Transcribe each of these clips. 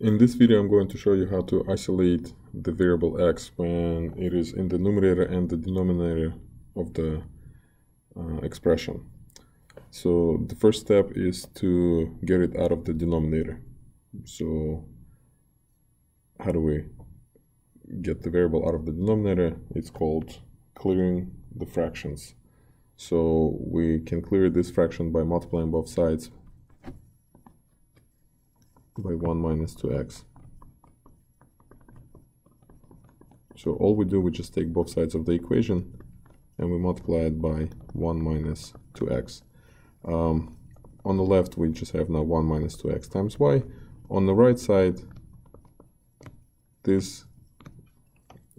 In this video, I'm going to show you how to isolate the variable x when it is in the numerator and the denominator of the uh, expression. So the first step is to get it out of the denominator. So how do we get the variable out of the denominator? It's called clearing the fractions. So we can clear this fraction by multiplying both sides by 1 minus 2x. So all we do, we just take both sides of the equation and we multiply it by 1 minus 2x. Um, on the left, we just have now 1 minus 2x times y. On the right side, this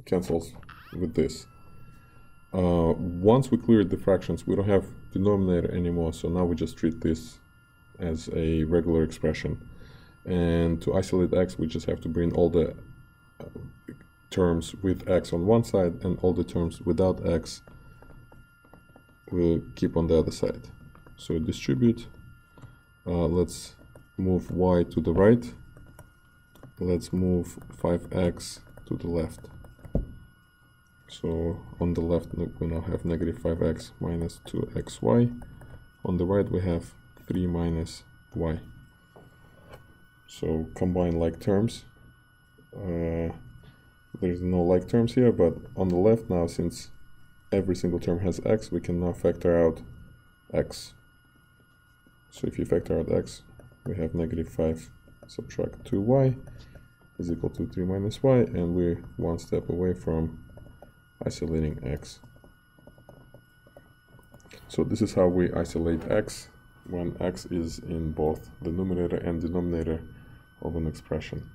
cancels with this. Uh, once we cleared the fractions, we don't have denominator anymore, so now we just treat this as a regular expression. And to isolate x, we just have to bring all the uh, terms with x on one side and all the terms without x we'll keep on the other side. So distribute, uh, let's move y to the right, let's move 5x to the left. So on the left we now have negative 5x minus 2xy, on the right we have 3 minus y. So combine like terms. Uh, there's no like terms here, but on the left now, since every single term has x, we can now factor out x. So if you factor out x, we have negative 5 subtract 2y is equal to 3 minus y, and we're one step away from isolating x. So this is how we isolate x when x is in both the numerator and denominator of an expression.